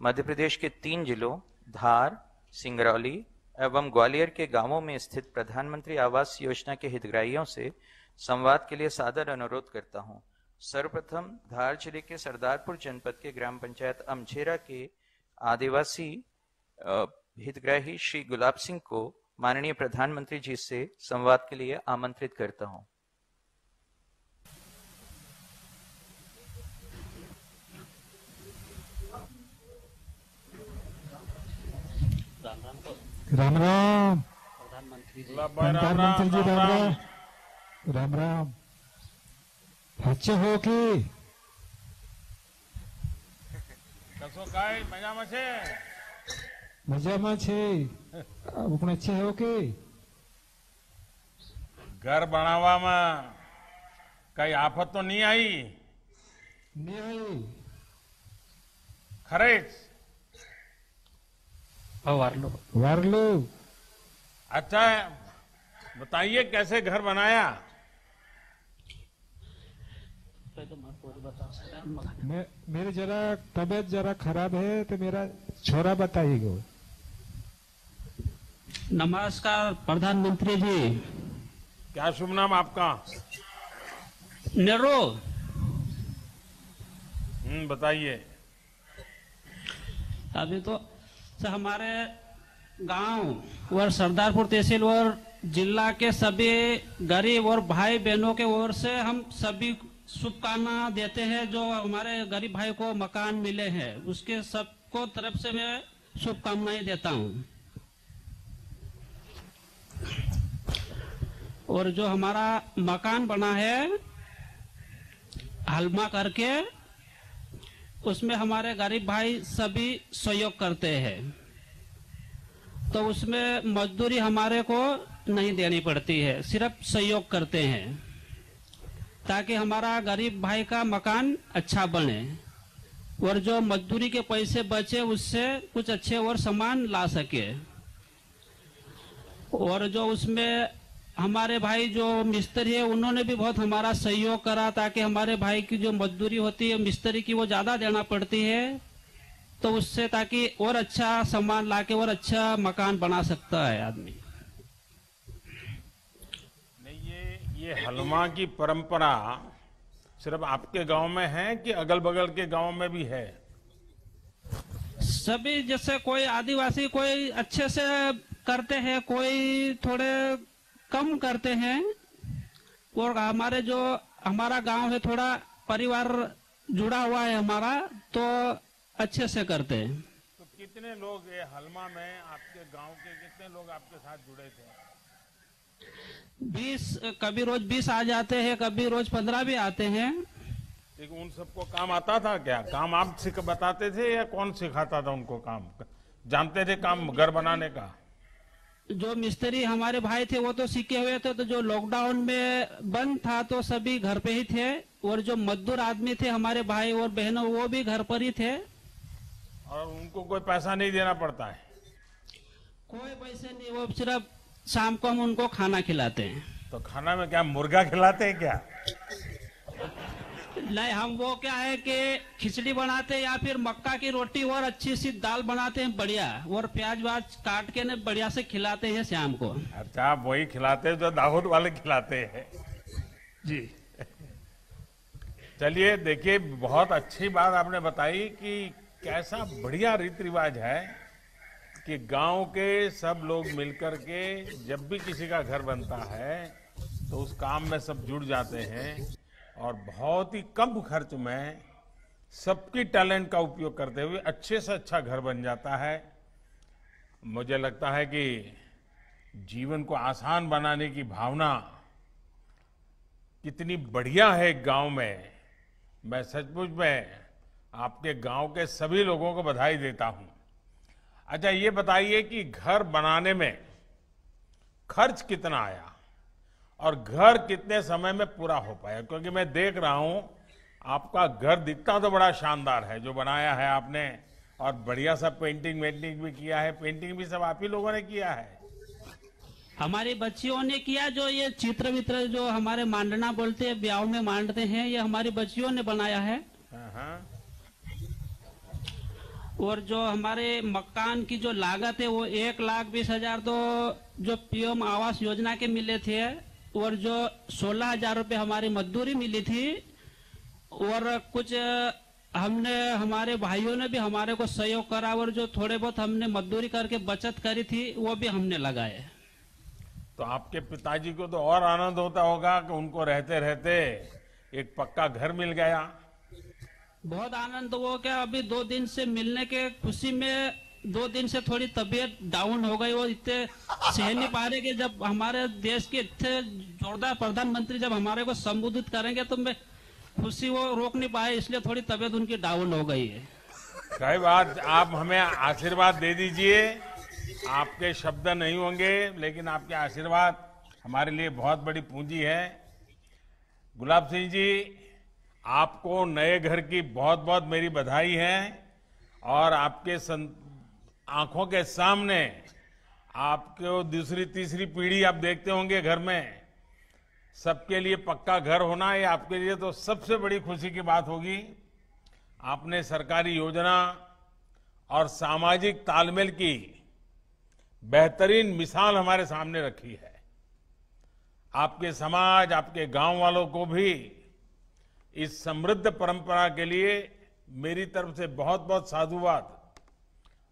मध्य प्रदेश के तीन जिलों, धार, सिंगरौली एवं ग्वालियर के गाँवों में स्थित प्रधानमंत्री आवास योजना के हितग्राहियों से संवाद के लिए सादर अनुरोध करता हूँ। सर्वप्रथम धार ज़िले के सरदारपुर जनपद के ग्राम पंचायत अमछेरा के आदिवासी हितग्राही श्री गुलाब सिंह को माननीय प्रधानमंत्री जी से संवाद के लिए आमंत्रित करता हूँ। રામ રામ. પ્રધાનમંત્રીજી. રામ રામ રામ રામ સાચે હો કે? મજામાં છે? મજામાં છે. છે હો ઘર બનાવવામાં કઈ આફત તો નહીં આવી? નહીં આવી. ખરેજ वारलो। वारलो। अच्छा बताइए कैसे घर बनाया? मैं मेरी जरा तबीयत जरा खराब है तो मेरा छोरा बताइएगा। नमस्कार प्रधानमंत्री जी। क्या शुभ नाम आपका? नेहरो। हम्म, बताइए। अभी तो सर हमारे गाँव और सरदारपुर तहसील और जिला के सभी गरीब और भाई बहनों के ओर से हम सभी शुभकामना देते हैं जो हमारे गरीब भाई को मकान मिले हैं। उसके सबको तरफ़ से मैं शुभकामनाएँ देता हूँ। और जो हमारा मकान बना है, हलमा करके उसमें हमारे गरीब भाई सभी सहयोग करते हैं। तो उसमें मजदूरी हमारे को नहीं देनी पड़ती है, सिर्फ़ सहयोग करते हैं, ताकि हमारा गरीब भाई का मकान अच्छा बने और जो मजदूरी के पैसे बचे उससे कुछ अच्छे और सामान ला सके। और जो उसमें हमारे भाई जो मिस्त्री है उन्होंने भी बहुत हमारा सहयोग करा ताकि हमारे भाई की जो मजदूरी होती है मिस्त्री की वो ज़्यादा देना पड़ती है तो उससे ताकि और अच्छा सामान लाके और अच्छा मकान बना सकता है आदमी। नहीं ये ये हलमा की परंपरा सिर्फ़ आपके गाँव में है कि अगल बगल के गाँव में भी है? सभी जैसे कोई आदिवासी कोई अच्छे से करते हैं कोई थोड़े कम करते हैं और हमारे जो हमारा गाँव है थोड़ा परिवार जुड़ा हुआ है हमारा तो अच्छे से करते हैं। तो कितने लोग ये हलमा में आपके गाँव के कितने लोग आपके साथ जुड़े थे? बीस कभी रोज बीस आ जाते हैं कभी रोज पंद्रह भी आते हैं। लेकिन उन सबको काम आता था क्या? काम आप सिख बताते थे या कौन सिखाता था उनको काम? जानते थे काम घर बनाने का? जो मिस्त्री हमारे भाई थे वो तो सीखे हुए थे तो जो लॉकडाउन में बंद था तो सभी घर पे ही थे। और जो मजदूर आदमी थे हमारे भाई और बहनों वो भी घर पर ही थे। और उनको कोई पैसा नहीं देना पड़ता है। कोई पैसे नहीं वो सिर्फ़ शाम को हम उनको खाना खिलाते हैं। तो खाना में क्या मुर्गा खिलाते हैं क्या? नहीं हम वो क्या है कि खिचड़ी बनाते हैं या फिर मक्का की रोटी और अच्छी सी दाल बनाते हैं बढ़िया। और प्याज व्याज काट के ने बढ़िया से खिलाते हैं शाम को। अच्छा आप वही खिलाते हैं जो दाहोद वाले खिलाते हैं। जी। चलिए देखिए बहुत अच्छी बात आपने बताई कि कैसा बढ़िया रीति रिवाज है कि गाँव के सब लोग मिलकर के जब भी किसी का घर बनता है तो उस काम में सब जुड़ जाते हैं। और बहुत ही कम खर्च में सबकी टैलेंट का उपयोग करते हुए अच्छे से अच्छा घर बन जाता है। मुझे लगता है कि जीवन को आसान बनाने की भावना कितनी बढ़िया है गाँव में। मैं सचमुच में आपके गाँव के सभी लोगों को बधाई देता हूँ। अच्छा ये बताइए कि घर बनाने में खर्च कितना आया? और घर कितने समय में पूरा हो पाया? क्योंकि मैं देख रहा हूँ आपका घर दिखता तो बड़ा शानदार है जो बनाया है आपने और बढ़िया सा पेंटिंग वेंटिंग भी किया है। पेंटिंग भी सब आप ही लोगों ने किया है। हमारी बच्चियों ने किया जो ये चित्र वित्र जो हमारे मांडना बोलते हैं ब्याह में मांडते हैं ये हमारी बच्चियों ने बनाया है हाँ, हाँ। और जो हमारे मकान की जो लागत है वो एक लाख बीस हज़ार तो जो पीएम आवास योजना के मिले थे और जो सोलह हज़ार रुपये हमारी मजदूरी मिली थी और कुछ हमने हमारे भाइयों ने भी हमारे को सहयोग करा और जो थोड़े बहुत हमने मजदूरी करके बचत करी थी वो भी हमने लगाए। तो आपके पिताजी को तो और आनंद होता होगा कि उनको रहते रहते एक पक्का घर मिल गया। बहुत आनंद वो क्या अभी दो दिन से मिलने के खुशी में दो दिन से थोड़ी तबीयत डाउन हो गई वो इतने सह नहीं पा रहे कि जब हमारे देश के इतने जोरदार प्रधानमंत्री जब हमारे को संबोधित करेंगे तो मैं खुशी वो रोक नहीं पाए, इसलिए थोड़ी तबीयत उनकी डाउन हो गई है। कई बात आप हमें आशीर्वाद दे दीजिए। आपके शब्द नहीं होंगे, लेकिन आपके आशीर्वाद हमारे लिए बहुत बड़ी पूंजी है। गुलाब सिंह जी, आपको नए घर की बहुत बहुत मेरी बधाई है और आपके सं... आँखों के सामने आपको दूसरी, तीसरी पीढ़ी आप देखते होंगे घर में। सबके लिए पक्का घर होना ये आपके लिए तो सबसे बड़ी खुशी की बात होगी। आपने सरकारी योजना और सामाजिक तालमेल की बेहतरीन मिसाल हमारे सामने रखी है। आपके समाज, आपके गाँव वालों को भी इस समृद्ध परंपरा के लिए मेरी तरफ़ से बहुत बहुत साधुवाद।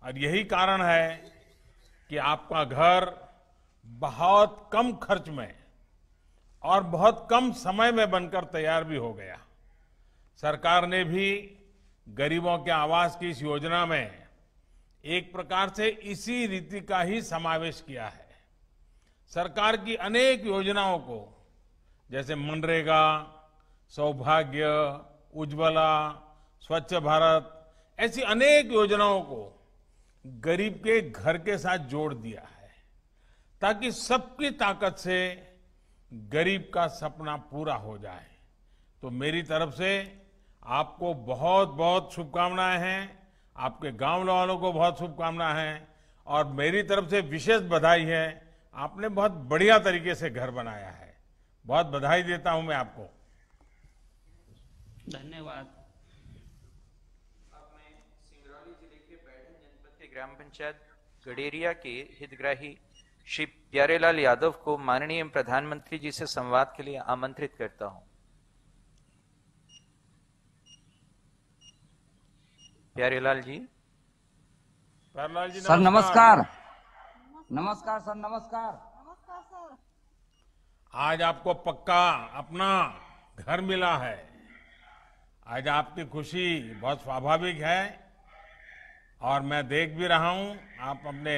और यही कारण है कि आपका घर बहुत कम खर्च में और बहुत कम समय में बनकर तैयार भी हो गया। सरकार ने भी गरीबों के आवास की इस योजना में एक प्रकार से इसी रीति का ही समावेश किया है। सरकार की अनेक योजनाओं को, जैसे मनरेगा, सौभाग्य, उज्ज्वला, स्वच्छ भारत, ऐसी अनेक योजनाओं को गरीब के घर के साथ जोड़ दिया है, ताकि सबकी ताकत से गरीब का सपना पूरा हो जाए। तो मेरी तरफ़ से आपको बहुत बहुत शुभकामनाएँ हैं, आपके गाँव वालों को बहुत शुभकामनाएँ हैं, और मेरी तरफ़ से विशेष बधाई है, आपने बहुत बढ़िया तरीके से घर बनाया है। बहुत बधाई देता हूँ मैं आपको। धन्यवाद अब मैं सिंगरौली ज़िले के बैढन जनपद के ग्राम पंचायत गडेरिया के हितग्राही श्री प्यारेलाल यादव को माननीय प्रधानमंत्री जी से संवाद के लिए आमंत्रित करता हूँ। प्यारेलाल जी। प्यारलाल जी सर नमस्कार। नमस्कार। सर नमस्कार। आज आपको पक्का अपना घर मिला है। आज आपकी खुशी बहुत स्वाभाविक है। और मैं देख भी रहा हूँ आप अपने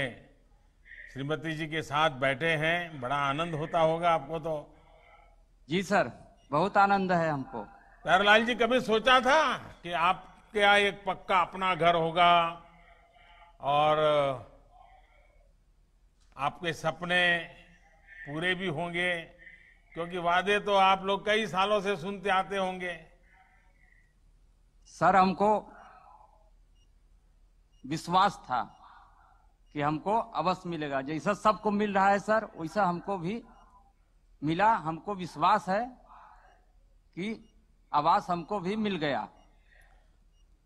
श्रीमती जी के साथ बैठे हैं बड़ा आनंद होता होगा आपको तो। जी सर बहुत आनंद है हमको। प्यारलाल जी कभी सोचा था कि आपके यहाँ एक पक्का अपना घर होगा और आपके सपने पूरे भी होंगे? क्योंकि वादे तो आप लोग कई सालों से सुनते आते होंगे। सर हमको विश्वास था कि हमको अवश्य मिलेगा। जैसा सबको मिल रहा है सर वैसा हमको भी मिला। हमको विश्वास है कि आवास हमको भी मिल गया।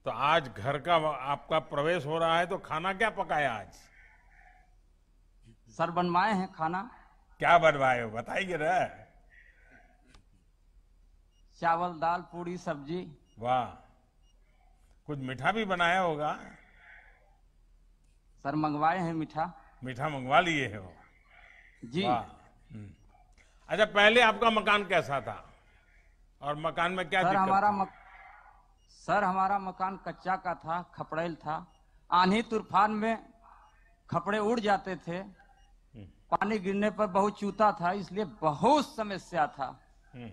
तो आज घर का आपका प्रवेश हो रहा है तो खाना क्या पकाया आज? सर बनवाए हैं खाना। क्या बनवाए हो बताइए ना। चावल दाल पूरी सब्ज़ी। वाह। कुछ मीठा भी बनाया होगा। सर मंगवाए हैं मीठा। मीठा मंगवा लिए हो जी। हम्म। अच्छा पहले आपका मकान कैसा था? और मकान में क्या सर हमारा मक... सर हमारा मकान कच्चा का था खपड़ेल था। आंधी तूफ़ान में खपड़े उड़ जाते थे। पानी गिरने पर बहुत चूता था इसलिए बहुत समस्या था। हम्म।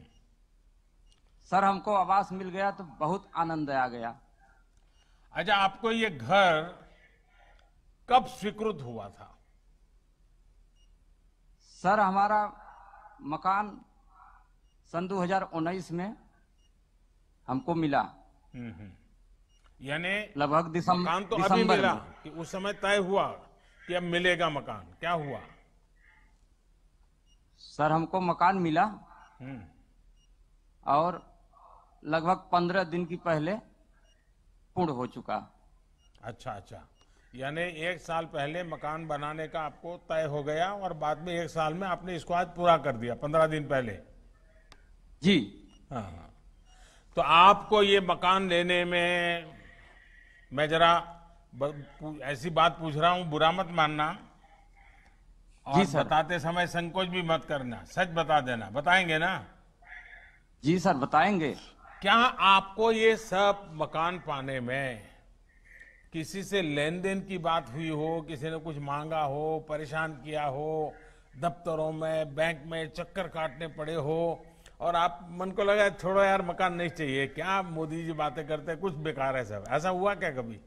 सर हमको आवास मिल गया तो बहुत आनंद आ गया। अच्छा आपको ये घर कब स्वीकृत हुआ था? सर हमारा मकान सन 2019 में हमको मिला। हम्म, हम्म। यानी लगभग दिसंबर मकान तो अभी मिला कि उस समय तय हुआ कि अब मिलेगा मकान। क्या हुआ? सर हमको मकान मिला। हम्म, और लगभग पंद्रह दिन की पहले पूर्ण हो चुका। अच्छा अच्छा। यानी एक साल पहले मकान बनाने का आपको तय हो गया और बाद में एक साल में आपने इसको आज पूरा कर दिया पंद्रह दिन पहले। जी। हाँ हाँ। तो आपको ये मकान लेने में मैं जरा ऐसी बात पूछ रहा हूँ बुरा मत मानना। और जी सर। बताते समय संकोच भी मत करना सच बता देना बताएँगे ना? जी सर बताएँगे। क्या आपको ये सब मकान पाने में किसी से लेन देन की बात हुई हो किसी ने कुछ मांगा हो परेशान किया हो दफ्तरों में बैंक में चक्कर काटने पड़े हो और आप मन को लगा छोड़ो यार मकान नहीं चाहिए। क्या मोदी जी बातें करते हैं? कुछ बेकार है सब। ऐसा हुआ क्या कभी?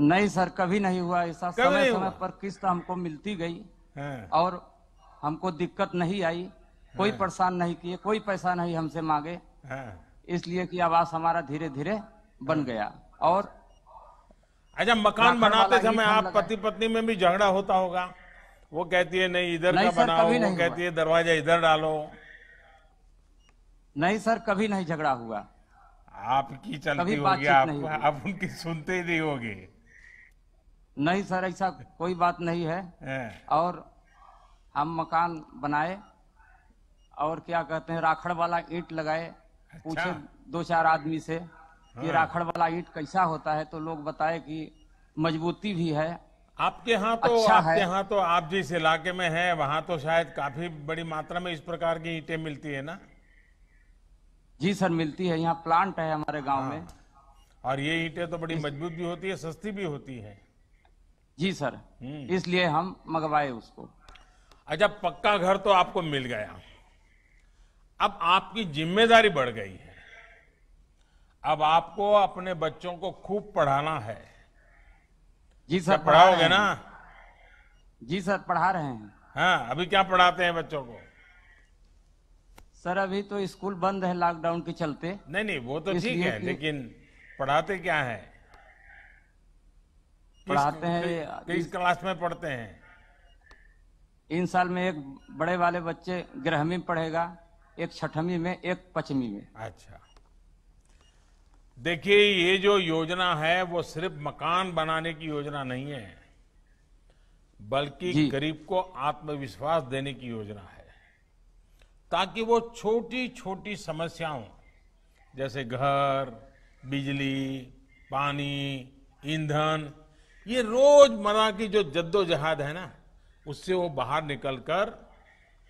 नहीं सर कभी नहीं हुआ। ऐसा समय समय हुआ? पर किस्त हमको मिलती गई। हाँ, और हमको दिक्कत नहीं आई। कोई परेशान नहीं किए कोई पैसा नहीं हमसे मांगे। हाँ। इसलिए कि आवास हमारा धीरे धीरे बन गया। और अच्छा मकान बनाते समय आप पति पत्नी में भी झगड़ा होता होगा। वो कहती है नहीं इधर का बनाओ वो कहती है दरवाज़ा इधर डालो। नहीं सर कभी नहीं झगड़ा हुआ। आपकी चलती होगी आप। आप उनकी सुनते ही नहीं होगी। नहीं सर ऐसा कोई बात नहीं है। हाँ, और हम मकान बनाए और क्या कहते हैं राखड़ वाला ईंट लगाए अच्छा? पूछे दो चार आदमी से। कि राखड़ वाला ईट कैसा होता है तो लोग बताए कि मजबूती भी है। आपके यहाँ तो अच्छा आपके यहाँ तो आप जिस इलाके में हैं वहाँ तो शायद काफ़ी बड़ी मात्रा में इस प्रकार की ईंटें मिलती है ना? जी सर मिलती है। यहाँ प्लांट है हमारे गाँव में। और ये ईंटें तो बड़ी मज़बूत भी होती है सस्ती भी होती है। जी सर हम्म। इसलिए हम मंगवाए उसको। अच्छा पक्का घर तो आपको मिल गया। अब आपकी ज़िम्मेदारी बढ़ गई है। अब आपको अपने बच्चों को खूब पढ़ाना है। जी सर पढ़ाओगे ना? जी सर पढ़ा रहे हैं। हाँ अभी क्या पढ़ाते हैं बच्चों को? सर अभी तो स्कूल बंद है लॉकडाउन के चलते। नहीं नहीं वो तो ठीक है लेकिन पढ़ाते क्या है? पढ़ाते हैं किस- किस क्लास में पढ़ते हैं? इन साल में एक बड़े वाले बच्चे ग्रहमी पढ़ेगा एक छठवीं में एक पचमी में। अच्छा। देखिए ये जो योजना है वो सिर्फ़ मकान बनाने की योजना नहीं है बल्कि गरीब को आत्मविश्वास देने की योजना है ताकि वो छोटी छोटी समस्याओं जैसे घर बिजली पानी ईंधन ये रोज़मर्रा की जो जद्दोजहद है ना उससे वो बाहर निकलकर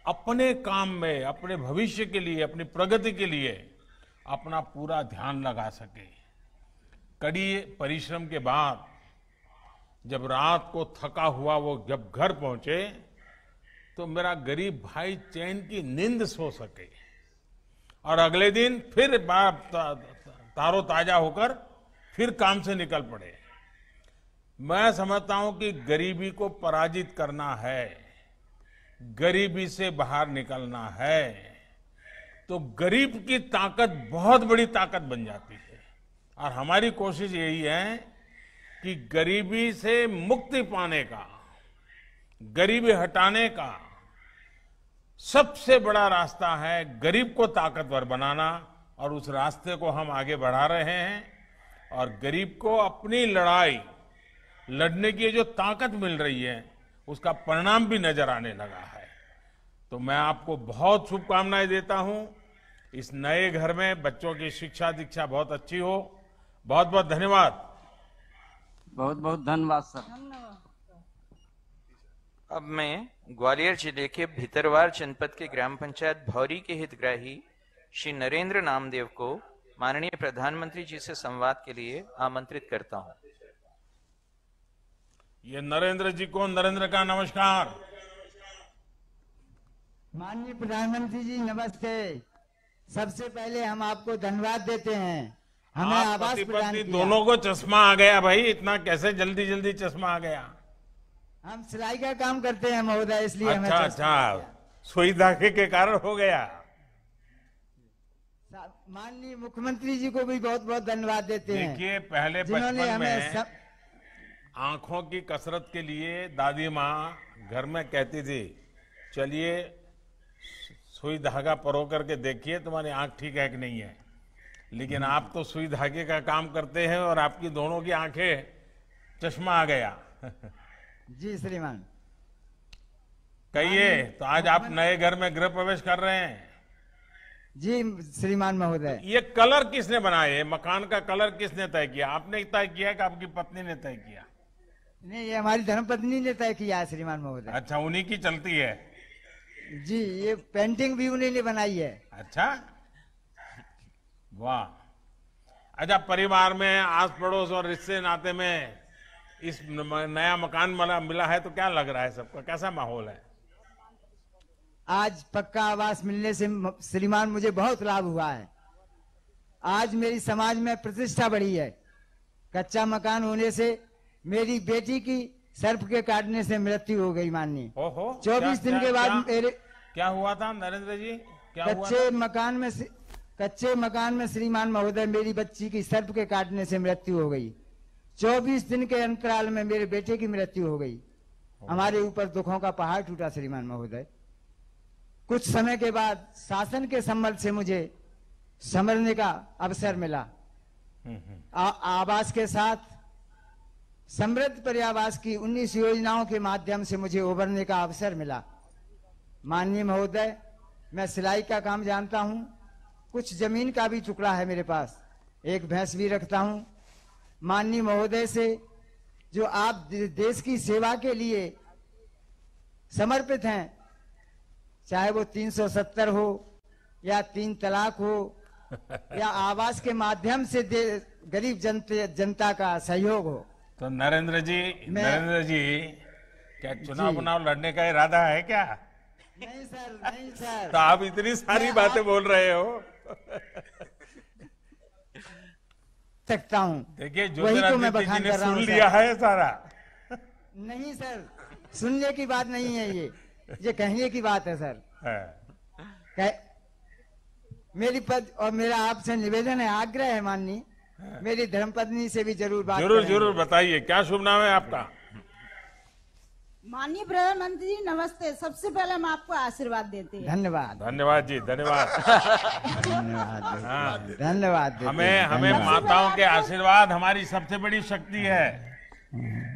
अपने काम में अपने भविष्य के लिए अपनी प्रगति के लिए अपना पूरा ध्यान लगा सके। कड़ी परिश्रम के बाद, जब रात को थका हुआ वो जब घर पहुँचे तो मेरा गरीब भाई चैन की नींद सो सके। और अगले दिन फिर तारो ताज़ा होकर फिर काम से निकल पड़े। मैं समझता हूँ कि गरीबी को पराजित करना है, गरीबी से बाहर निकलना है। तो गरीब की ताकत बहुत बड़ी ताकत बन जाती है। और हमारी कोशिश यही है कि गरीबी से मुक्ति पाने का, गरीबी हटाने का सबसे बड़ा रास्ता है गरीब को ताकतवर बनाना, और उस रास्ते को हम आगे बढ़ा रहे हैं। और गरीब को अपनी लड़ाई, लड़ने की जो ताकत मिल रही है, उसका परिणाम भी नज़र आने लगा है। तो मैं आपको बहुत शुभकामनाएँ देता हूँ। इस नए घर में बच्चों की शिक्षा दीक्षा बहुत अच्छी हो। बहुत बहुत धन्यवाद। बहुत बहुत धन्यवाद सर। अब मैं ग्वालियर ज़िले के भितरवार जनपद के ग्राम पंचायत भौरी के हितग्राही श्री नरेंद्र नामदेव को माननीय प्रधानमंत्री जी से संवाद के लिए आमंत्रित करता हूँ। ये नरेंद्र जी को नरेंद्र का नमस्कार। माननीय प्रधानमंत्री जी नमस्ते। सबसे पहले हम आपको धन्यवाद देते हैं। हमें पति प्रदान दोनों को चश्मा आ गया भाई इतना कैसे जल्दी जल्दी चश्मा आ गया? हम सिलाई का काम करते हैं महोदय इसलिए हमें अच्छा अच्छा। सुई धागे के कारण हो गया। माननीय मुख्यमंत्री जी को भी बहुत बहुत धन्यवाद देते हैं। देखिए पहले बचपन हमें में सब आँखों की कसरत के लिए दादी माँ घर में कहती थी चलिए सुई धागा परो करके देखिए तुम्हारी आँख ठीक है कि नहीं है। लेकिन आप तो सुई धागे का काम करते हैं और आपकी दोनों की आँखें चश्मा आ गया। जी श्रीमान। कहिए तो आज आप नए घर में गृह प्रवेश कर रहे हैं। जी श्रीमान महोदय। ये कलर किसने बनाया ये मकान का कलर किसने तय किया? आपने तय किया कि आपकी पत्नी ने तय किया? नहीं ये हमारी धर्मपत्नी ने तय किया श्रीमान महोदय। अच्छा उन्हीं की चलती है। जी ये पेंटिंग भी उन्हीं ने बनाई है। अच्छा? वाह। अच्छा परिवार में आस पड़ोस और रिश्ते नाते में इस नया मकान मिला मिला है तो क्या लग रहा है सबका? कैसा माहौल है? आज पक्का आवास मिलने से श्रीमान मुझे बहुत लाभ हुआ है। आज मेरी समाज में प्रतिष्ठा बढ़ी है। कच्चा मकान होने से मेरी बेटी की सर्प के काटने से मृत्यु हो गई माननीय। चौबीस दिन के बाद मेरे क्या हुआ था नरेंद्र जी? क्या हुआ कच्चे मकान में कच्चे मकान में श्रीमान महोदय मेरी बच्ची की सर्प के काटने से मृत्यु हो गई। चौबीस दिन के अंतराल में मेरे बेटे की मृत्यु हो गई। हमारे ऊपर दुखों का पहाड़ टूटा श्रीमान महोदय। कुछ समय के बाद शासन के संबल से मुझे समरने का अवसर मिला। हम्म, हम्म। आ- आवास के साथ समृद्ध पर्यावास की 19 योजनाओं के माध्यम से मुझे उभरने का अवसर मिला। माननीय महोदय मैं सिलाई का काम जानता हूँ। कुछ ज़मीन का भी टुकड़ा है मेरे पास। एक भैंस भी रखता हूँ। माननीय महोदय से जो आप देश की सेवा के लिए समर्पित हैं चाहे वो 370 हो या तीन तलाक हो या आवास के माध्यम से गरीब जनते जनता का सहयोग हो। तो नरेंद्र जी नरेंद्र जी क्या चुनाव जी। उनाव लड़ने का इरादा है क्या? नहीं सर नहीं सर। तो आप इतनी सारी बातें आप- बोल रहे हो। सकता हूँ। देखिए वही तो मैं ज्योतिरादित्य जी ने सुन लिया है सारा। नहीं सर सुनने की बात नहीं है ये। ये कहने की बात है सर। है। कह, मेरी पद और मेरा आपसे निवेदन है आग्रह है माननी मेरी धर्मपत्नी से भी ज़रूर बात ज़रूर ज़रूर बताइए क्या शुभ नाम है आपका? माननीय प्रधानमंत्री जी नमस्ते। सबसे पहले हम आपको आशीर्वाद देते हैं। धन्यवाद। धन्यवाद जी धन्यवाद। धन्यवाद। हाँ। धन्यवाद हमें हमें माताओं के आशीर्वाद हमारी सबसे बड़ी शक्ति है।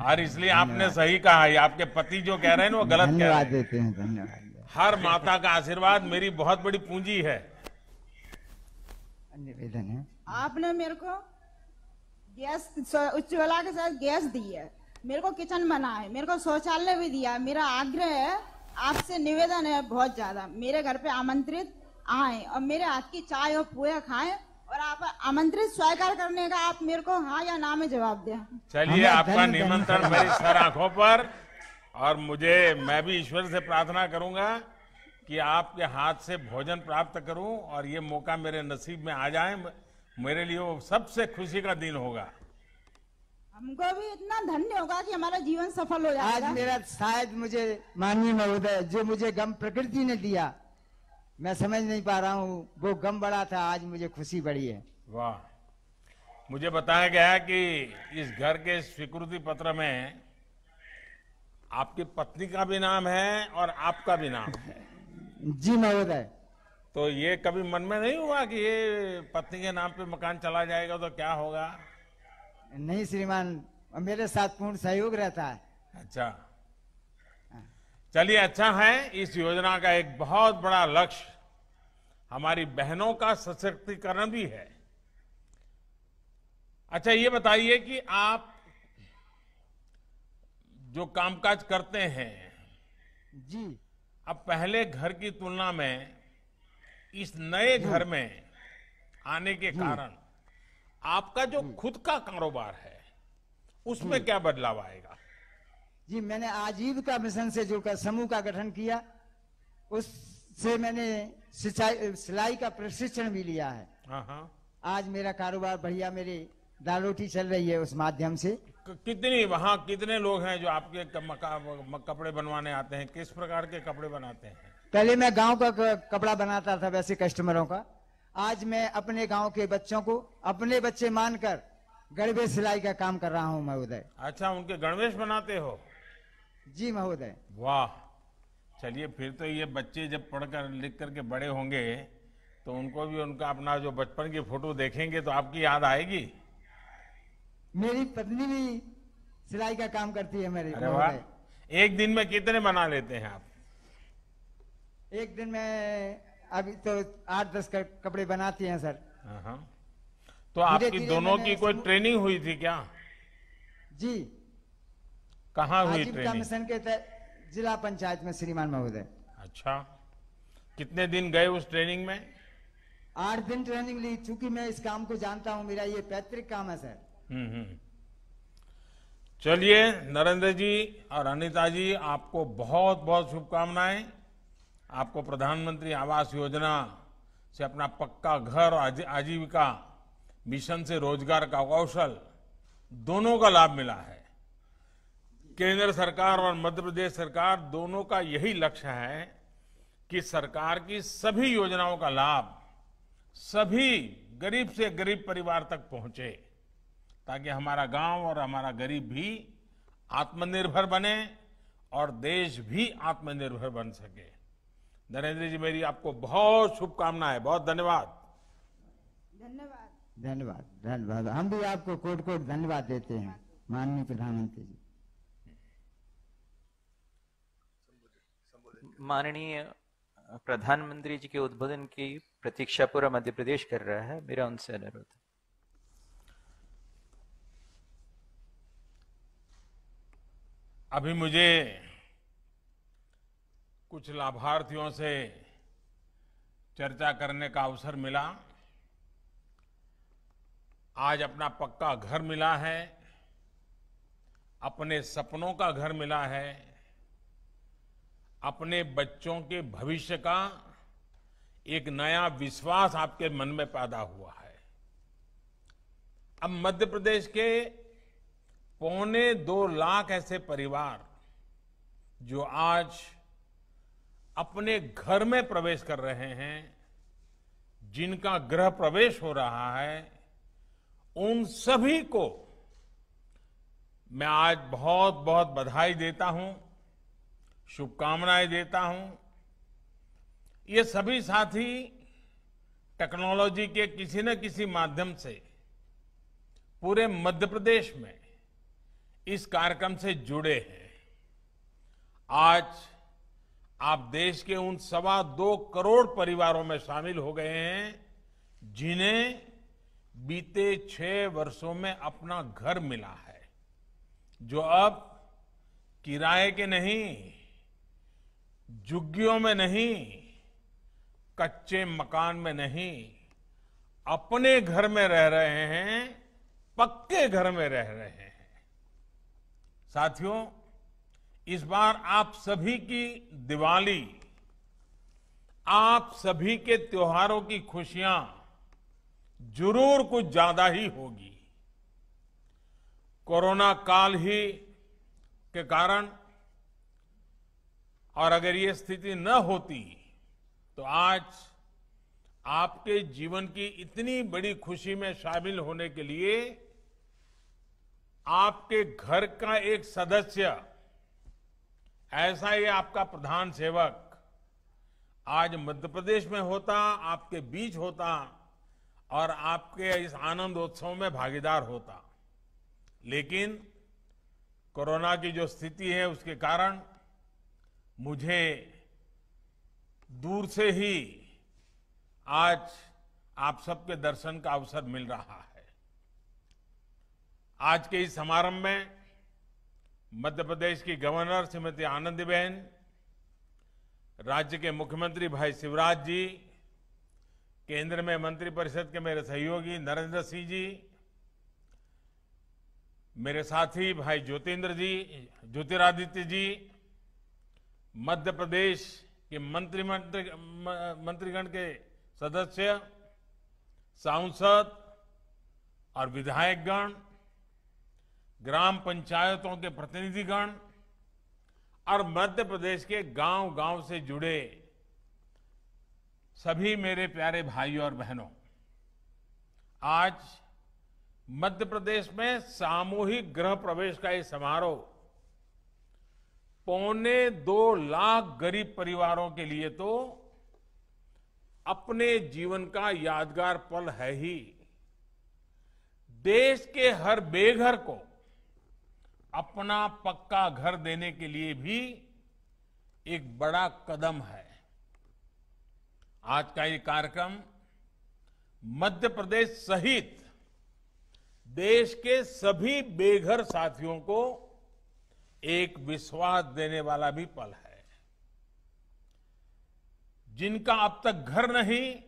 और इसलिए आपने सही कहा ये आपके पति जो कह रहे हैं वो गलत कह रहे धन्यवाद हैं। देते हैं धन्यवाद। हर माता का आशीर्वाद मेरी बहुत बड़ी पूंजी है। निवेदन है। आपने मेरे को गैस उज्ज्वला के साथ गैस दी है। मेरे को किचन बना है मेरे को शौचालय भी दिया है मेरा आग्रह है आपसे निवेदन है बहुत ज़्यादा। मेरे घर पे आमंत्रित आए और मेरे हाथ की चाय और पोहे खाएँ और आप आमंत्रित स्वीकार करने का आप मेरे को हाँ या ना में जवाब दें। चलिए आपका निमंत्रण मेरी सर आँखों पर और मुझे मैं भी ईश्वर से प्रार्थना करूँगा कि आपके हाथ से भोजन प्राप्त करूँ और ये मौका मेरे नसीब में आ जाए। मेरे लिए वो सबसे खुशी का दिन होगा। हमको भी इतना धन्य होगा कि हमारा जीवन सफल हो जाएगा। आज मेरा शायद मुझे माननीय महोदय जो मुझे गम प्रकृति ने दिया मैं समझ नहीं पा रहा हूँ वो गम बड़ा था आज मुझे खुशी बड़ी है। वाह। मुझे बताया गया है कि इस घर के स्वीकृति पत्र में आपकी पत्नी का भी नाम है और आपका भी नाम। है जी महोदय। तो ये कभी मन में नहीं हुआ कि ये पत्नी के नाम पे मकान चला जाएगा तो क्या होगा? नहीं श्रीमान मेरे साथ पूर्ण सहयोग रहता है। अच्छा। चलिए अच्छा है इस योजना का एक बहुत बड़ा लक्ष्य हमारी बहनों का सशक्तिकरण भी है। अच्छा ये बताइए कि आप जो कामकाज करते हैं जी। अब पहले घर की तुलना में इस नए घर में आने के कारण आपका जो खुद का कारोबार है उसमें क्या बदलाव आएगा? जी मैंने आजीविका मिशन से जुड़कर समूह का गठन किया। उससे मैंने सिलाई का प्रशिक्षण भी लिया है। हाँ हाँ। आज मेरा कारोबार बढ़िया मेरी दाल रोटी चल रही है उस माध्यम से। कितनी वहाँ कितने लोग हैं जो आपके कपड़े बनवाने आते हैं? किस प्रकार के कपड़े बनाते हैं? पहले मैं गाँव का कपड़ा बनाता था वैसे कस्टमरों का। आज मैं अपने गाँव के बच्चों को अपने बच्चे मानकर गड़बे सिलाई का काम कर रहा हूँ महोदय। अच्छा उनके गणवेश बनाते हो? जी महोदय। वाह। चलिए फिर तो ये बच्चे जब पढ़कर लिख करके बड़े होंगे तो उनको भी उनका अपना जो बचपन की फ़ोटो देखेंगे तो आपकी याद आएगी? मेरी पत्नी भी सिलाई का काम करती है मेरे अरे वाह। एक दिन में कितने बना लेते हैं आप? एक दिन में अभी तो आठ दस कपड़े बनाती हैं सर। तो आपकी दोनों की कोई ट्रेनिंग हुई थी क्या? जी। कहा हुई ट्रेनिंग मिशन के तहत जिला पंचायत में श्रीमान महोदय। अच्छा। कितने दिन गए उस ट्रेनिंग में? आठ दिन ट्रेनिंग ली। चूँकि मैं इस काम को जानता हूँ मेरा ये पैतृक काम है सर। हम्म हम्म। चलिए नरेंद्र जी और अनिता जी आपको बहुत बहुत शुभकामनाएँ। आपको प्रधानमंत्री आवास योजना से अपना पक्का घर आजीविका, मिशन से रोज़गार का कौशल, दोनों का लाभ मिला है। केंद्र सरकार और मध्य प्रदेश सरकार दोनों का यही लक्ष्य है कि सरकार की सभी योजनाओं का लाभ सभी गरीब से गरीब परिवार तक पहुँचे, ताकि हमारा गाँव और हमारा गरीब भी आत्मनिर्भर बने और देश भी आत्मनिर्भर बन सके। नरेंद्र जी मेरी आपको बहुत शुभकामनाएँ बहुत धन्यवाद। धन्यवाद। धन्यवाद धन्यवाद। हम भी आपको कोट कोट धन्यवाद देते हैं माननीय प्रधानमंत्री जी। माननीय प्रधानमंत्री जी के उद्बोधन की प्रतीक्षा पूरा मध्य प्रदेश कर रहा है मेरा उनसे अनुरोध। है अभी मुझे कुछ लाभार्थियों से चर्चा करने का अवसर मिला। आज अपना पक्का घर मिला है, अपने सपनों का घर मिला है, अपने बच्चों के भविष्य का एक नया विश्वास आपके मन में पैदा हुआ है। अब मध्य प्रदेश के पौने दो लाख ऐसे परिवार जो आज अपने घर में प्रवेश कर रहे हैं, जिनका गृह प्रवेश हो रहा है, उन सभी को मैं आज बहुत बहुत बधाई देता हूँ, शुभकामनाएँ देता हूँ। ये सभी साथी टेक्नोलॉजी के किसी न किसी माध्यम से पूरे मध्य प्रदेश में इस कार्यक्रम से जुड़े हैं। आज आप देश के उन सवा दो करोड़ परिवारों में शामिल हो गए हैं, जिन्हें बीते छह वर्षों में अपना घर मिला है, जो अब किराए के नहीं, झुग्गियों में नहीं, कच्चे मकान में नहीं, अपने घर में रह रहे हैं, पक्के घर में रह रहे हैं। साथियों इस बार आप सभी की दिवाली, आप सभी के त्योहारों की खुशियाँ ज़रूर कुछ ज़्यादा ही होगी। कोरोना काल ही के कारण और अगर ये स्थिति न होती तो आज आपके जीवन की इतनी बड़ी खुशी में शामिल होने के लिए आपके घर का एक सदस्य ऐसा ही आपका प्रधान सेवक आज मध्य प्रदेश में होता, आपके बीच होता और आपके इस आनंद उत्सव में भागीदार होता। लेकिन कोरोना की जो स्थिति है, उसके कारण मुझे दूर से ही आज आप सबके दर्शन का अवसर मिल रहा है। आज के इस समारंभ में मध्य प्रदेश की गवर्नर श्रीमती आनंदीबेन राज्य के मुख्यमंत्री भाई शिवराज जी, केंद्र में मंत्रिपरिषद के मेरे सहयोगी नरेंद्र सिंह जी, मेरे साथी भाई ज्योतिन्द्र जी, ज्योतिरादित्य जी, मध्य प्रदेश के मंत्रिमंत्री मंत्रीगण के सदस्य, सांसद और विधायकगण ग्राम पंचायतों के प्रतिनिधिगण और मध्य प्रदेश के गाँव गाँव से जुड़े सभी मेरे प्यारे भाइयों और बहनों, आज मध्य प्रदेश में सामूहिक गृह प्रवेश का ये समारोह पौने दो लाख गरीब परिवारों के लिए तो अपने जीवन का यादगार पल है ही। देश के हर बेघर को अपना पक्का घर देने के लिए भी एक बड़ा कदम है। आज का ये कार्यक्रम मध्य प्रदेश सहित देश के सभी बेघर साथियों को एक विश्वास देने वाला भी पल है। जिनका अब तक घर नहीं,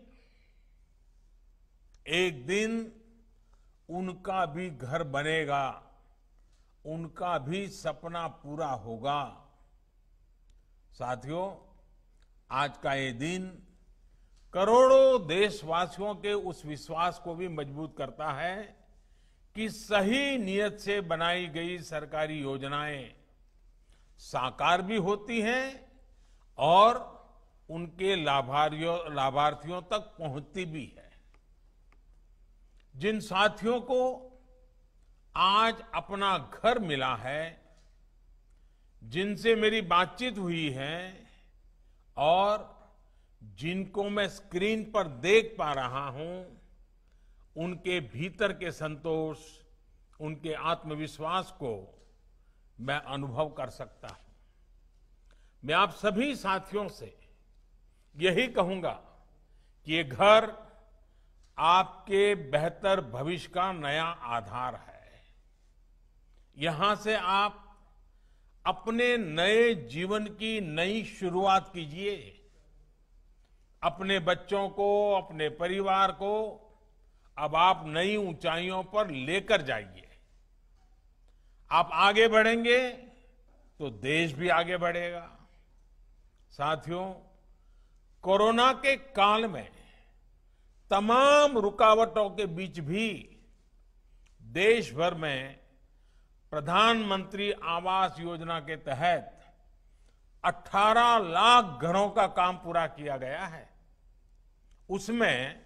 एक दिन उनका भी घर बनेगा। उनका भी सपना पूरा होगा। साथियों, आज का ये दिन करोड़ों देशवासियों के उस विश्वास को भी मज़बूत करता है कि सही नियत से बनाई गई सरकारी योजनाएँ साकार भी होती हैं और उनके लाभार्थियों तक पहुँचती भी है। जिन साथियों को आज अपना घर मिला है, जिनसे मेरी बातचीत हुई है और जिनको मैं स्क्रीन पर देख पा रहा हूँ, उनके भीतर के संतोष, उनके आत्मविश्वास को मैं अनुभव कर सकता हूँ। मैं आप सभी साथियों से यही कहूँगा कि ये घर आपके बेहतर भविष्य का नया आधार है। यहाँ से आप अपने नए जीवन की नई शुरुआत कीजिए। अपने बच्चों को, अपने परिवार को अब आप नई ऊंचाइयों पर लेकर जाइए। आप आगे बढ़ेंगे तो देश भी आगे बढ़ेगा। साथियों, कोरोना के काल में तमाम रुकावटों के बीच भी देश भर में प्रधानमंत्री आवास योजना के तहत 18 लाख घरों का काम पूरा किया गया है। उसमें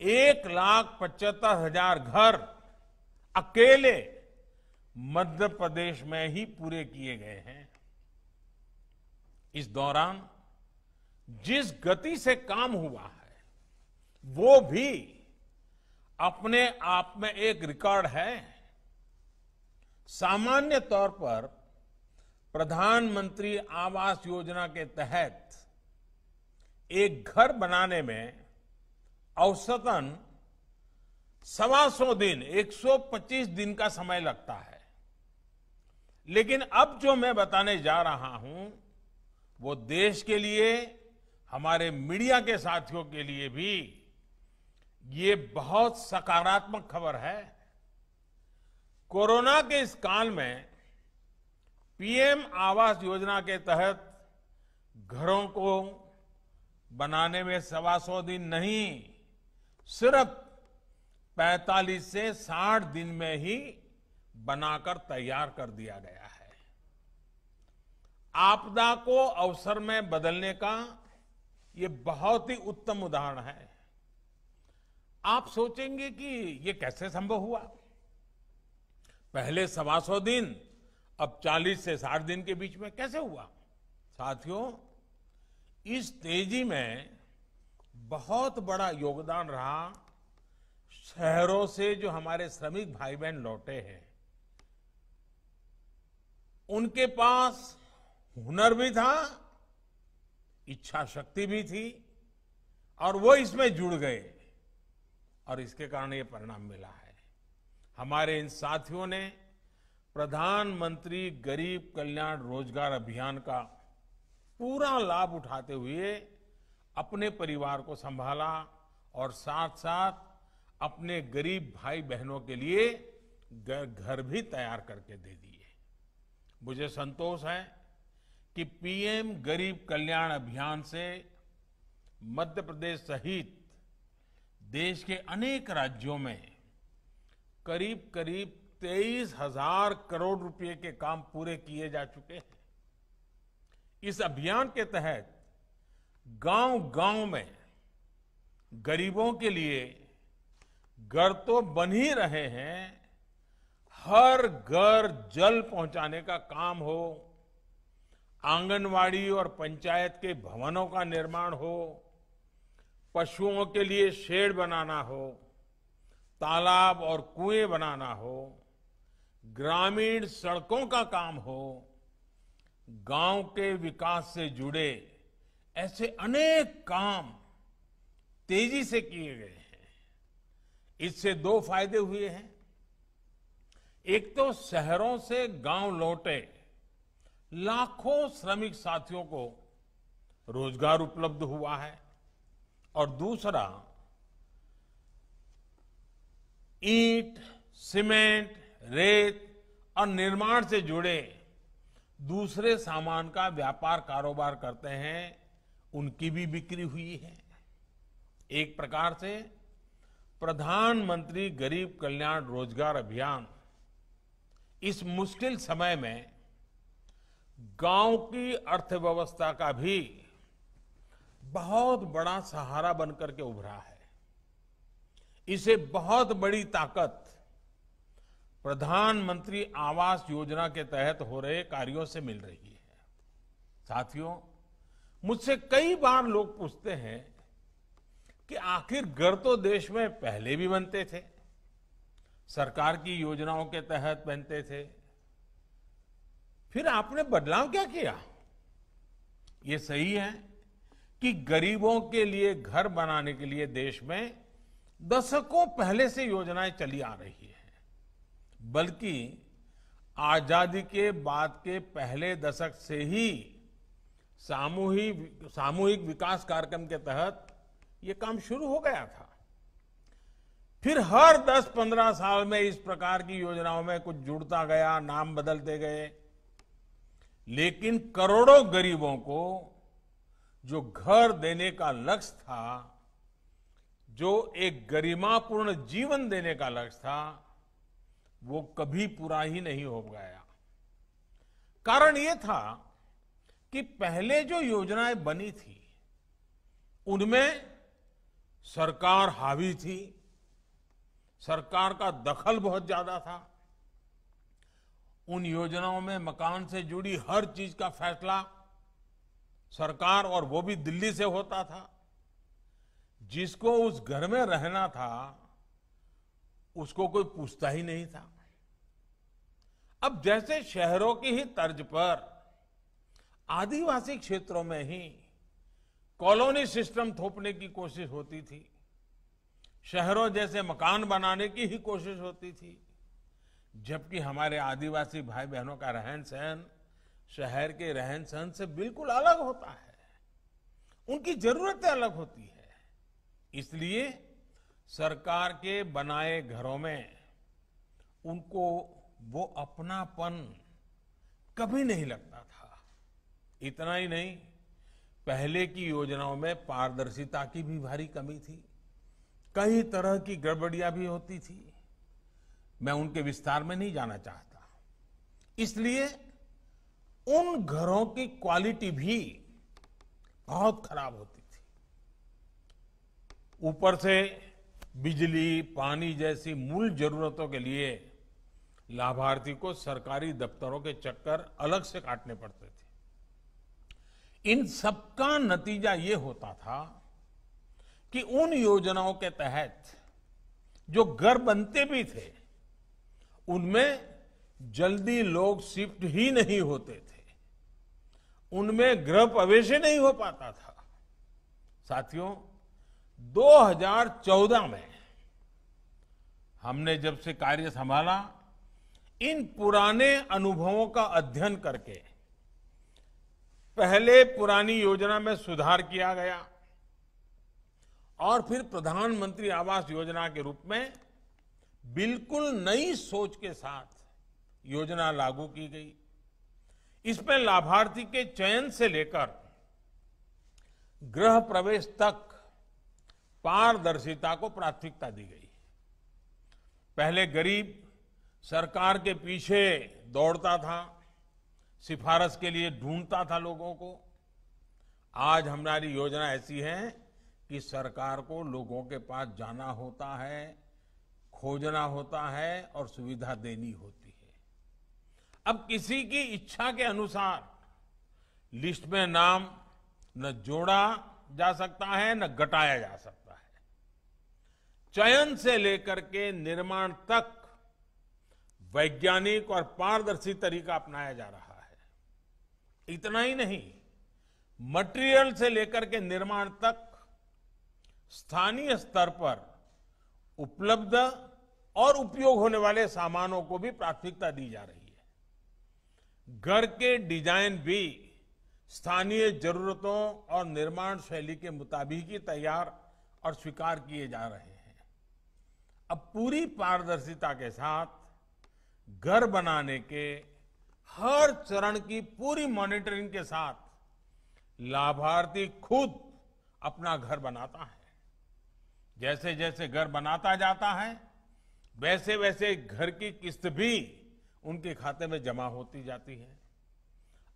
एक लाख पचहत्तर हज़ार घर अकेले मध्य प्रदेश में ही पूरे किए गए हैं। इस दौरान जिस गति से काम हुआ है, वो भी अपने आप में एक रिकॉर्ड है। सामान्य तौर पर प्रधानमंत्री आवास योजना के तहत एक घर बनाने में औसतन सवा सौ दिन 125 दिन का समय लगता है। लेकिन अब जो मैं बताने जा रहा हूँ, वो देश के लिए, हमारे मीडिया के साथियों के लिए भी ये बहुत सकारात्मक खबर है। कोरोना के इस काल में पीएम आवास योजना के तहत घरों को बनाने में सवा सौ दिन नहीं, सिर्फ़ 45 से 60 दिन में ही बनाकर तैयार कर दिया गया है। आपदा को अवसर में बदलने का ये बहुत ही उत्तम उदाहरण है। आप सोचेंगे कि ये कैसे संभव हुआ? पहले सवा सौ दिन, अब 40 से 60 दिन के बीच में कैसे हुआ? साथियों, इस तेज़ी में बहुत बड़ा योगदान रहा शहरों से जो हमारे श्रमिक भाई बहन लौटे हैं। उनके पास हुनर भी था इच्छा शक्ति भी थी, और वो इसमें जुड़ गए, और इसके कारण ये परिणाम मिला है। हमारे इन साथियों ने प्रधानमंत्री गरीब कल्याण रोज़गार अभियान का पूरा लाभ उठाते हुए अपने परिवार को संभाला और साथ साथ अपने गरीब भाई बहनों के लिए घर भी तैयार करके दे दिए। मुझे संतोष है कि पीएम गरीब कल्याण अभियान से मध्य प्रदेश सहित देश के अनेक राज्यों में करीब करीब तेईस हज़ार करोड़ रुपए के काम पूरे किए जा चुके हैं। इस अभियान के तहत गाँव गाँव में गरीबों के लिए घर तो बन ही रहे हैं, हर घर जल पहुँचाने का काम हो, आंगनवाड़ी और पंचायत के भवनों का निर्माण हो, पशुओं के लिए शेड बनाना हो तालाब और कुएँ बनाना हो, ग्रामीण सड़कों का काम हो, गाँव के विकास से जुड़े ऐसे अनेक काम तेज़ी से किए गए हैं। इससे दो फ़ायदे हुए हैं। एक तो शहरों से गाँव लौटे लाखों श्रमिक साथियों को रोज़गार उपलब्ध हुआ है और दूसरा ईंट, सीमेंट, रेत और निर्माण से जुड़े दूसरे सामान का व्यापार कारोबार करते हैं, उनकी भी बिक्री हुई है। एक प्रकार से प्रधानमंत्री गरीब कल्याण रोज़गार अभियान इस मुश्किल समय में गाँव की अर्थव्यवस्था का भी बहुत बड़ा सहारा बनकर के उभरा है। इसे बहुत बड़ी ताकत प्रधानमंत्री आवास योजना के तहत हो रहे कार्यों से मिल रही है। साथियों, मुझसे कई बार लोग पूछते हैं कि आखिर घर तो देश में पहले भी बनते थे, सरकार की योजनाओं के तहत बनते थे, फिर आपने बदलाव क्या किया? ये सही है कि गरीबों के लिए घर बनाने के लिए देश में दशकों पहले से योजनाएँ चली आ रही है, बल्कि आज़ादी के बाद के पहले दशक से ही सामूहिक सामूहिक विकास कार्यक्रम के तहत ये काम शुरू हो गया था। फिर हर 10-15 साल में इस प्रकार की योजनाओं में कुछ जुड़ता गया, नाम बदलते गए। लेकिन करोड़ों गरीबों को जो घर देने का लक्ष्य था जो एक गरिमापूर्ण जीवन देने का लक्ष्य था, वो कभी पूरा ही नहीं हो गया कारण ये था कि पहले जो योजनाएँ बनी थी, उनमें सरकार हावी थी, सरकार का दखल बहुत ज़्यादा था। उन योजनाओं में मकान से जुड़ी हर चीज़ का फैसला सरकार और वो भी दिल्ली से होता था। जिसको उस घर में रहना था, उसको कोई पूछता ही नहीं था। अब जैसे शहरों की ही तर्ज पर आदिवासी क्षेत्रों में ही कॉलोनी सिस्टम थोपने की कोशिश होती थी, शहरों जैसे मकान बनाने की ही कोशिश होती थी, जबकि हमारे आदिवासी भाई बहनों का रहन सहन शहर के रहन सहन से बिल्कुल अलग होता है। उनकी जरूरतें अलग होती है। इसलिए सरकार के बनाए घरों में उनको वो अपनापन कभी नहीं लगता था। इतना ही नहीं, पहले की योजनाओं में पारदर्शिता की भी भारी कमी थी। कई तरह की गड़बड़ियाँ भी होती थी। मैं उनके विस्तार में नहीं जाना चाहता। इसलिए उन घरों की क्वालिटी भी बहुत खराब होती ऊपर से बिजली, पानी जैसी मूल जरूरतों के लिए लाभार्थी को सरकारी दफ्तरों के चक्कर अलग से काटने पड़ते थे। इन सबका नतीजा ये होता था कि उन योजनाओं के तहत जो घर बनते भी थे, उनमें जल्दी लोग शिफ्ट ही नहीं होते थे। उनमें गृह प्रवेश नहीं हो पाता था। साथियों 2014 में हमने जब से कार्य संभाला, इन पुराने अनुभवों का अध्ययन करके पहले पुरानी योजना में सुधार किया गया और फिर प्रधानमंत्री आवास योजना के रूप में बिल्कुल नई सोच के साथ योजना लागू की गई। इसमें लाभार्थी के चयन से लेकर गृह प्रवेश तक पारदर्शिता को प्राथमिकता दी गई। पहले गरीब सरकार के पीछे दौड़ता था सिफारिश के लिए ढूंढता था लोगों को। आज हमारी योजना ऐसी है कि सरकार को लोगों के पास जाना होता है, खोजना होता है और सुविधा देनी होती है। अब किसी की इच्छा के अनुसार लिस्ट में नाम न जोड़ा जा सकता है, न घटाया जा सकता चयन से लेकर के निर्माण तक वैज्ञानिक और पारदर्शी तरीका अपनाया जा रहा है। इतना ही नहीं, मटेरियल से लेकर के निर्माण तक स्थानीय स्तर पर उपलब्ध और उपयोग होने वाले सामानों को भी प्राथमिकता दी जा रही है। घर के डिज़ाइन भी स्थानीय जरूरतों और निर्माण शैली के मुताबिक ही तैयार और स्वीकार किए जा रहे हैं। अब पूरी पारदर्शिता के साथ घर बनाने के हर चरण की पूरी मॉनिटरिंग के साथ लाभार्थी खुद अपना घर बनाता है। जैसे जैसे घर बनाता जाता है वैसे वैसे घर की किस्त भी उनके खाते में जमा होती जाती है।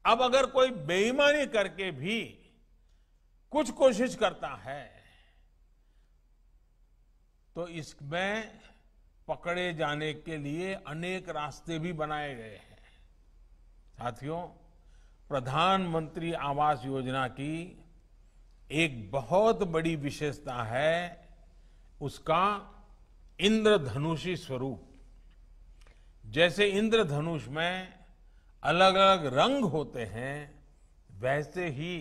अब अगर कोई बेईमानी करके भी कुछ कोशिश करता है तो इसमें पकड़े जाने के लिए अनेक रास्ते भी बनाए गए हैं। साथियों, प्रधानमंत्री आवास योजना की एक बहुत बड़ी विशेषता है, उसका इंद्रधनुषी स्वरूप। जैसे इंद्रधनुष में अलग अलग रंग होते हैं, वैसे ही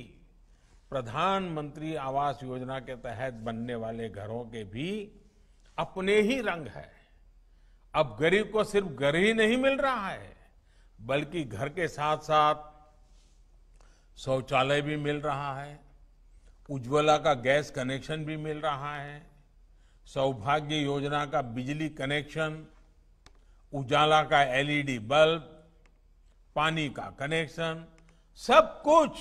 प्रधानमंत्री आवास योजना के तहत बनने वाले घरों के भी अपने ही रंग है। अब गरीब को सिर्फ़ घर ही नहीं मिल रहा है, बल्कि घर के साथ साथ शौचालय भी मिल रहा है, उज्ज्वला का गैस कनेक्शन भी मिल रहा है, सौभाग्य योजना का बिजली कनेक्शन, उजाला का एलईडी बल्ब, पानी का कनेक्शन, सब कुछ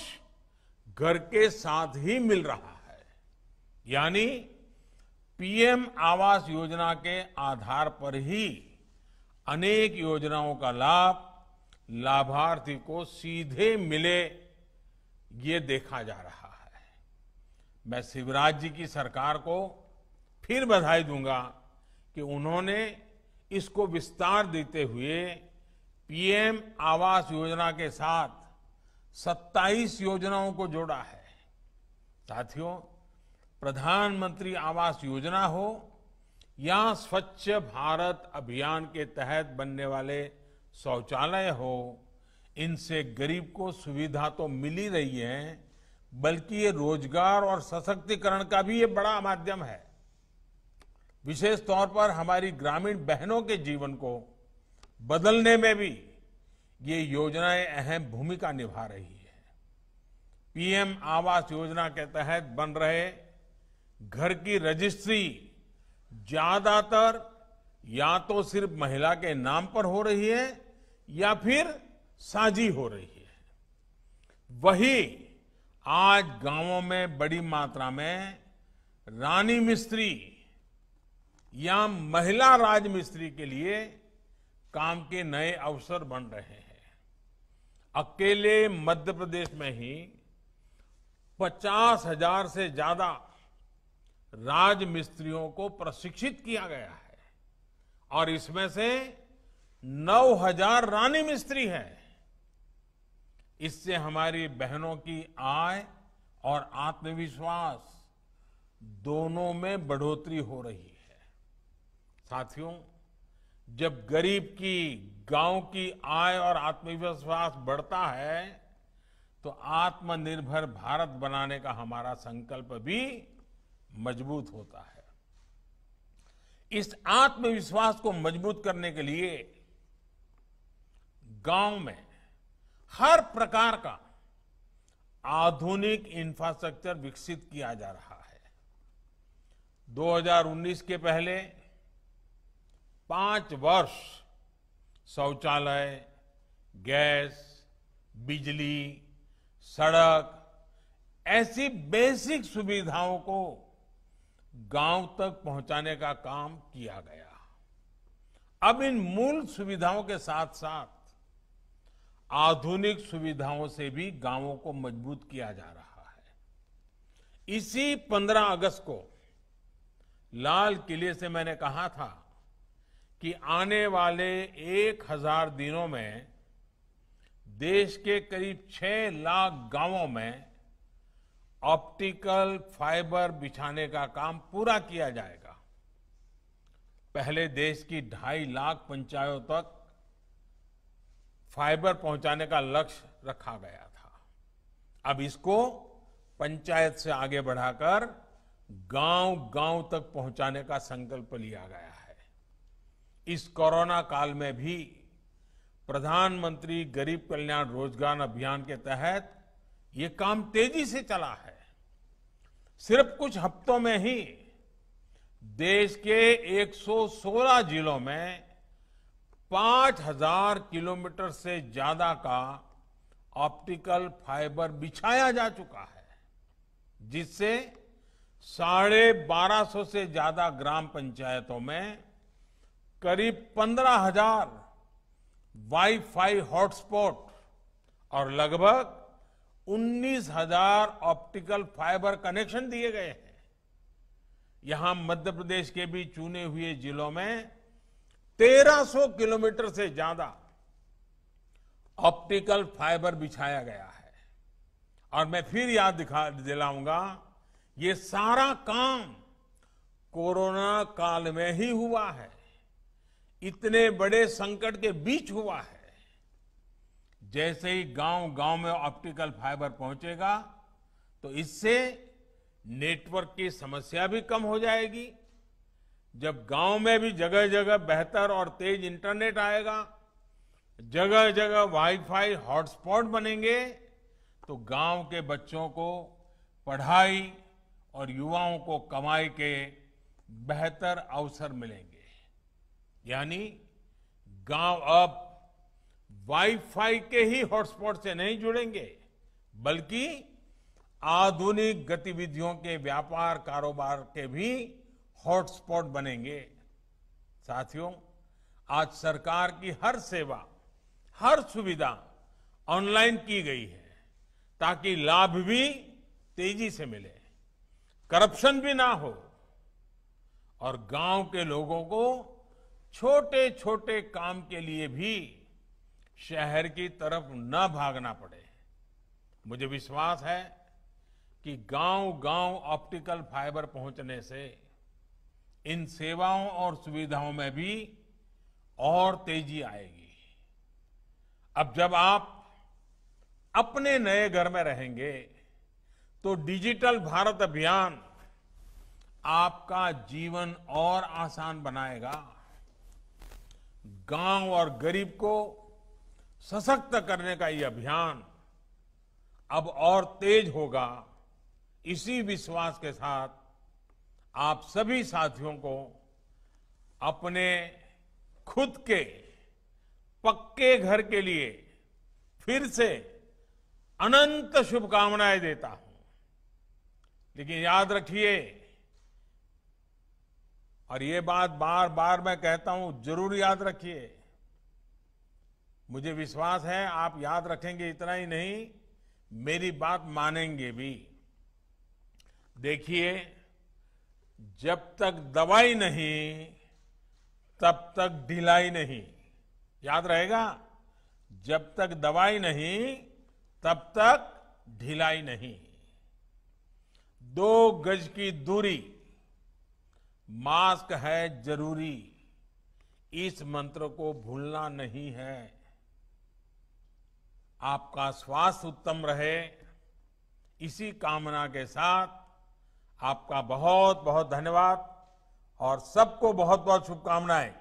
घर के साथ ही मिल रहा है। यानी पीएम आवास योजना के आधार पर ही अनेक योजनाओं का लाभ, लाभार्थी को सीधे मिले, ये देखा जा रहा है। मैं शिवराज जी की सरकार को फिर बधाई दूँगा कि उन्होंने इसको विस्तार देते हुए पीएम आवास योजना के साथ 27 योजनाओं को जोड़ा है। साथियों प्रधानमंत्री आवास योजना हो या स्वच्छ भारत अभियान के तहत बनने वाले शौचालय हो, इनसे गरीब को सुविधा तो मिल ही रही है, बल्कि ये रोज़गार और सशक्तिकरण का भी ये बड़ा माध्यम है। विशेष तौर पर हमारी ग्रामीण बहनों के जीवन को बदलने में भी ये योजनाएँ अहम भूमिका निभा रही है। पीएम आवास योजना के तहत बन रहे घर की रजिस्ट्री ज़्यादातर या तो सिर्फ़ महिला के नाम पर हो रही है या फिर साझी हो रही है। वही आज गाँवों में बड़ी मात्रा में रानी मिस्त्री या महिला राज मिस्त्री के लिए काम के नए अवसर बन रहे हैं। अकेले मध्य प्रदेश में ही पचास हज़ार से ज़्यादा राज मिस्त्रियों को प्रशिक्षित किया गया है। और इसमें से नौ हज़ार रानी मिस्त्री हैं। इससे हमारी बहनों की आय और आत्मविश्वास दोनों में बढ़ोतरी हो रही है। साथियों, जब गरीब की, गाँव की आय और आत्मविश्वास बढ़ता है तो आत्मनिर्भर भारत बनाने का हमारा संकल्प भी मज़बूत होता है। इस आत्मविश्वास को मज़बूत करने के लिए गाँव में हर प्रकार का आधुनिक इंफ्रास्ट्रक्चर विकसित किया जा रहा है। 2019 के पहले पाँच वर्ष शौचालय, गैस, बिजली, सड़क ऐसी बेसिक सुविधाओं को गाँव तक पहुँचाने का काम किया गया। अब इन मूल सुविधाओं के साथ साथ आधुनिक सुविधाओं से भी गाँवों को मज़बूत किया जा रहा है। इसी 15 अगस्त को लाल किले से मैंने कहा था कि आने वाले एक हज़ार दिनों में देश के करीब छह लाख गाँवों में ऑप्टिकल फाइबर बिछाने का काम पूरा किया जाएगा। पहले देश की ढाई लाख पंचायतों तक फाइबर पहुँचाने का लक्ष्य रखा गया था। अब इसको पंचायत से आगे बढ़ाकर गाँव गाँव तक पहुँचाने का संकल्प लिया गया है। इस कोरोना काल में भी प्रधानमंत्री गरीब कल्याण रोज़गार अभियान के तहत ये काम तेज़ी से चला है। सिर्फ़ कुछ हफ्तों में ही देश के 116 जिलों में 5000 किलोमीटर से ज़्यादा का ऑप्टिकल फाइबर बिछाया जा चुका है, जिससे साढ़े बारह सौ से ज़्यादा ग्राम पंचायतों में करीब पंद्रह हज़ार वाईफाई हॉटस्पॉट और लगभग उन्नीस हज़ार ऑप्टिकल फाइबर कनेक्शन दिए गए हैं। यहाँ मध्य प्रदेश के भी चुने हुए जिलों में 1300 किलोमीटर से ज़्यादा ऑप्टिकल फाइबर बिछाया गया है। और मैं फिर याद दिखा दिलाऊँगा, ये सारा काम कोरोना काल में ही हुआ है। इतने बड़े संकट के बीच हुआ है। जैसे ही गाँव गाँव में ऑप्टिकल फाइबर पहुंचेगा तो इससे नेटवर्क की समस्या भी कम हो जाएगी। जब गाँव में भी जगह जगह बेहतर और तेज इंटरनेट आएगा जगह जगह वाईफाई हॉटस्पॉट बनेंगे तो गाँव के बच्चों को पढ़ाई और युवाओं को कमाई के बेहतर अवसर मिलेंगे। यानी गाँव अब वाईफाई के ही हॉटस्पॉट से नहीं जुड़ेंगे, बल्कि आधुनिक गतिविधियों के व्यापार कारोबार के भी हॉटस्पॉट बनेंगे। साथियों, आज सरकार की हर सेवा, हर सुविधा ऑनलाइन की गई है, ताकि लाभ भी तेज़ी से मिले करप्शन भी ना हो, और गाँव के लोगों को छोटे छोटे काम के लिए भी शहर की तरफ़ न भागना पड़े। मुझे विश्वास है कि गाँव गाँव ऑप्टिकल फाइबर पहुँचने से इन सेवाओं और सुविधाओं में भी और तेज़ी आएगी। अब जब आप अपने नए घर में रहेंगे तो डिजिटल भारत अभियान आपका जीवन और आसान बनाएगा। गाँव और गरीब को सशक्त करने का ये अभियान अब और तेज होगा। इसी विश्वास के साथ आप सभी साथियों को अपने खुद के पक्के घर के लिए फिर से अनंत शुभकामनाएँ देता हूँ। लेकिन याद रखिए, और ये बात बार बार मैं कहता हूँ, ज़रूर याद रखिए। मुझे विश्वास है, आप याद रखेंगे इतना ही नहीं, मेरी बात मानेंगे भी। देखिए, जब तक दवाई नहीं, तब तक ढिलाई नहीं। याद रहेगा, जब तक दवाई नहीं, तब तक ढिलाई नहीं। दो गज की दूरी, मास्क है ज़रूरी, इस मंत्र को भूलना नहीं है। आपका स्वास्थ्य उत्तम रहे, इसी कामना के साथ आपका बहुत बहुत धन्यवाद और सबको बहुत बहुत शुभकामनाएँ।